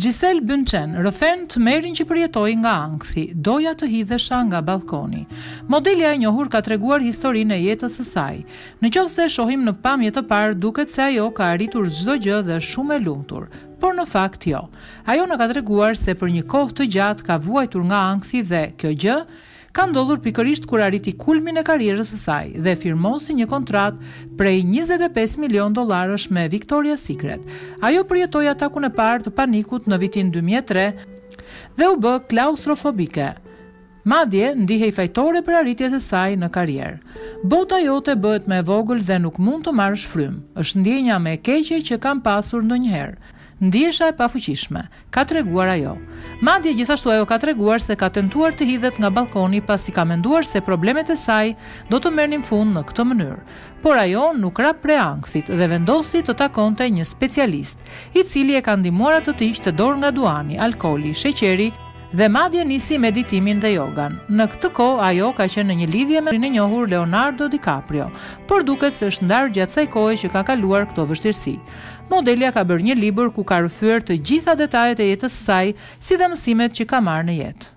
Giselle Bündchen rrëfen tmerrin që përjetoi nga ankthi, Doja të hidhesha nga ballkoni. Modelja e njohur ka treguar historinë e jetës së saj. Në qoftë se shohim në pamje të parë, duket se ajo ka arritur çdo gjë dhe është shumë e lumtur, por në fakt jo. Ajo na ka treguar se për një kohë të gjatë ka vuajtur nga ankthi dhe kjo gjë ka ndodhur pikërisht kur arriti kulmin e karrierës së saj dhe firmosi një kontratë prej njëzet e pesë milion dollarësh me Victoria Secret. Ajo përjetoi atakun e parë të panikut në vitin dy mijë e tre dhe u bë klaustrofobike. Madje, ndihej fajtore për arritjet e saj në karrierë. Bota jote bëhet më e vogël dhe nuk mund të marrësh frymë. Është ndjenja më e keqe që kam pasur ndonjëherë. Ndihesha e pafuqishme. ka treguar ajo. Madje, gjithashtu ajo ka treguar se ka tentuar të hidhet nga ballkoni pasi ka menduar se problemet e saj do të merrnin fund në këtë mënyrë. Por ajo nuk ra pre ankthit dhe vendosi të takonte një specialist, i cili e ka ndihmuar atë të hiqte dorë nga duhani, alkooli, sheqeri dhe madje nisi meditimin dhe jogan. Në këtë kohë ajo ka qenë në një lidhje me aktorin e njohur Leonardo DiCaprio, por duket se është ndarë gjatë kësaj kohe që ka kaluar këto vështirësi. Modelja ka bërë një libër ku ka rrëfyer të gjitha detajet e jetës së saj, si dhe mësimet që ka marrë në jetë.